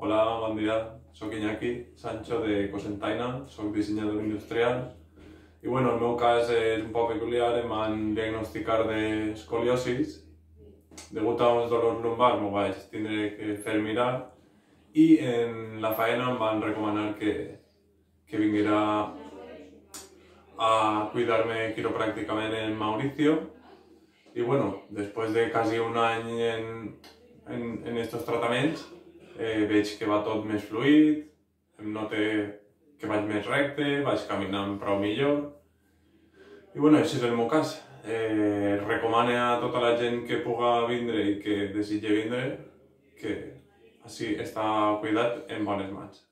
Hola, bon dia. Soc Iñaki Sancho de Cosentaina, soc dissenyador industrial. I bueno, el meu cas és un poc peculiar, em van diagnosticar d'escoliosis. Degut a uns dolors lumbars m'ho vaig tindre que fer mirar i en la faena em van recomanar que, que vinguera a cuidar-me quiropràcticament en Mauricio. I bueno, després de quasi un any en, en, en estos tractaments, eh, veig que va tot més fluid, em note que vaig més recte, vaig caminant prou millor. I bueno, això és el meu cas. Eh, recomane a tota la gent que puga vindre i que desitge vindre que així està cuidat en bones mans.